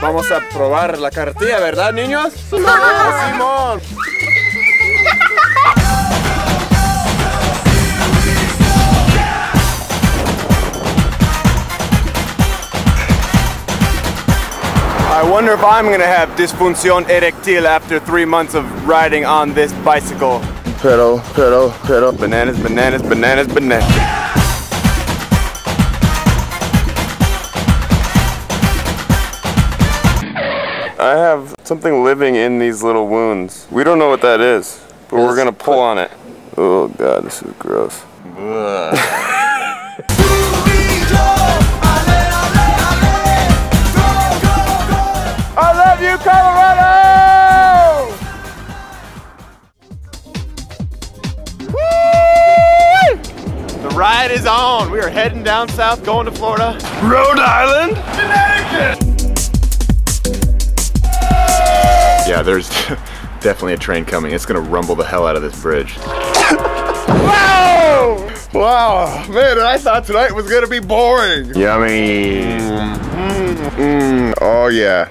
Vamos a probar la cartilla, ¿verdad, niños? Simón. Simón. I wonder if I'm gonna have dysfunción erectil after three months of riding on this bicycle. Pedal, pedal, pedal. Bananas, bananas, bananas, bananas. I have something living in these little wounds. We don't know what that is, but we're gonna pull on it. Oh god, this is gross. I love you, Colorado! The ride is on. We are heading down south, going to Florida. Rhode Island, there's definitely a train coming. It's gonna rumble the hell out of this bridge. wow! Wow, man, I thought tonight was gonna be boring. Yummy. Mm, oh yeah.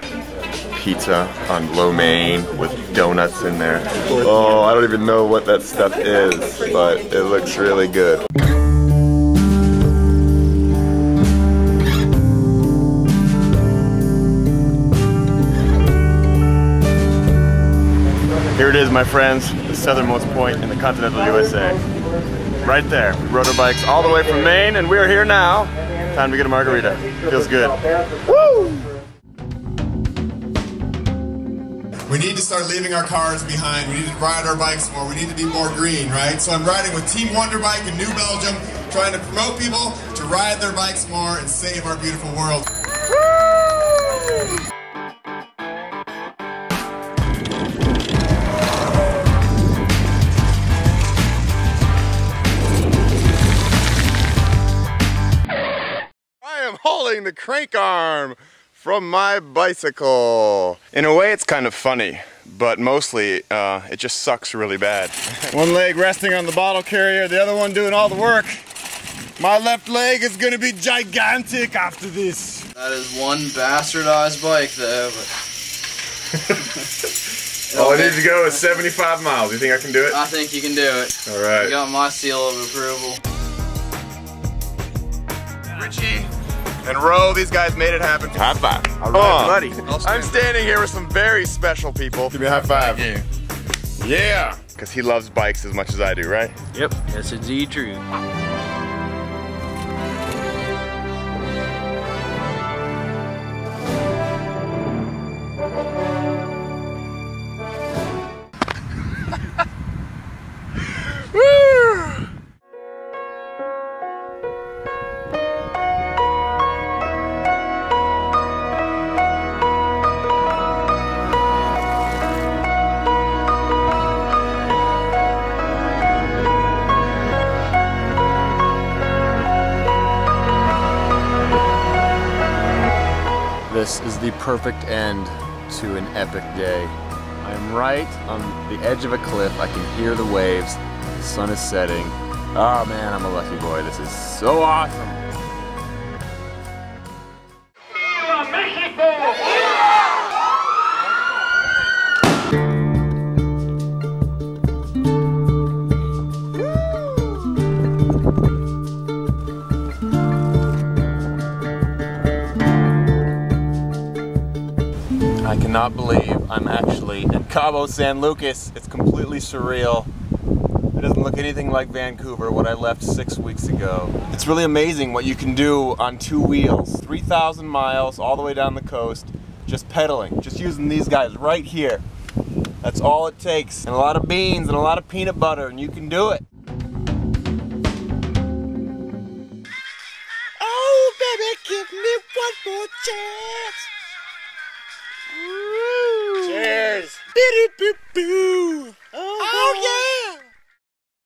Pizza on lo mein with donuts in there. Oh, I don't even know what that stuff is, but it looks really good. Here it is, my friends, the southernmost point in the continental USA. Right there, we rode our bikes all the way from Maine, and we are here now. Time to get a margarita. Feels good. Woo! We need to start leaving our cars behind. We need to ride our bikes more. We need to be more green, right? So I'm riding with Team Wonder Bike in New Belgium, trying to promote people to ride their bikes more and save our beautiful world. I am holding the crank arm from my bicycle. In a way, it's kind of funny, but mostly uh, it just sucks really bad. one leg resting on the bottle carrier, the other one doing all the work. My left leg is gonna be gigantic after this. That is one bastardized bike though, but All I need to go is 75 miles. You think I can do it? I think you can do it. All right. You got my seal of approval. Richie and Ro, these guys made it happen. High five. All right, oh. buddy. I'm standing here with some very special people. Give me a high five. Yeah. Because he loves bikes as much as I do, right? Yep, that's indeed true. This is the perfect end to an epic day. I'm right on the edge of a cliff. I can hear the waves. The sun is setting. Oh man, I'm a lucky boy. This is so awesome. Cannot believe I'm actually in Cabo San Lucas. It's completely surreal. It doesn't look anything like Vancouver, what I left six weeks ago. It's really amazing what you can do on two wheels. 3,000 miles all the way down the coast, just pedaling, just using these guys right here. That's all it takes. And a lot of beans and a lot of peanut butter, and you can do it. Oh, baby, give me one more chance.